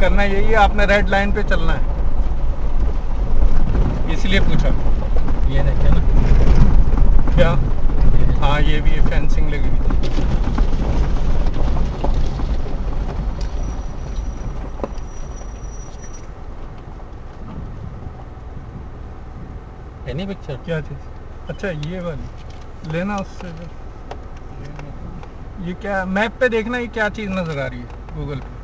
करना यही है आपने रेड लाइन पे चलना है। इसलिए पूछा। ये देखिए ना। क्या? हाँ ये भी फेंसिंग लगी हुई थी। एनी पिक्चर क्या चीज़? अच्छा ये वाली। लेना उससे। ये क्या मैप पे देखना ये क्या चीज़ नज़र आ रही है गूगल पे?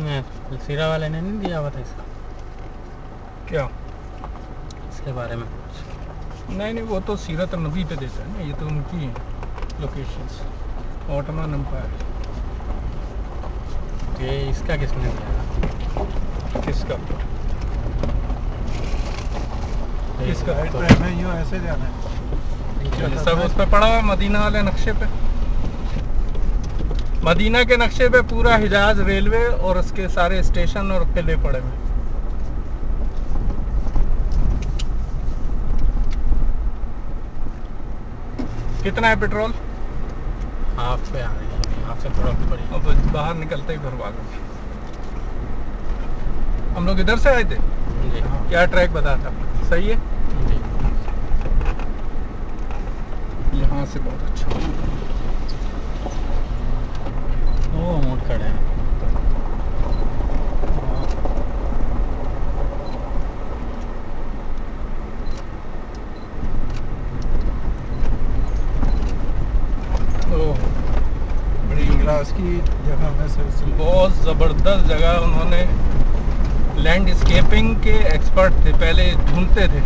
सीरा वाले ने नहीं दिया हुआ था इसका? क्या? इसके बारे में कुछ नहीं नहीं वो तो सीरत नबी पे देता है ना ये तो उनकी है लोकेशंस ऑटोमन एम्पायर ये इसका किसने दिया किसका? किसका? है तो- यूँ ऐसे जाना है। सब उस पर पड़ा हुआ है मदीना वाले नक्शे पे। मदीना के नक्शे पे पूरा हिजाज रेलवे और उसके सारे स्टेशन और किले पड़े हुए। कितना है पेट्रोल? हाफ़ पे आ रही है हाफ़ से थोड़ा ऊपर ही। अब बाहर निकलते ही भरवा दो हम लोग इधर से आए थे? जी। क्या ट्रैक बता था? सही है? जी। यहाँ से बहुत अच्छा वो मोड़ खड़े हैं ओह, क्लास की जगह में से बहुत ज़बरदस्त जगह उन्होंने लैंडस्केपिंग के एक्सपर्ट थे, पहले ढूंढते थे।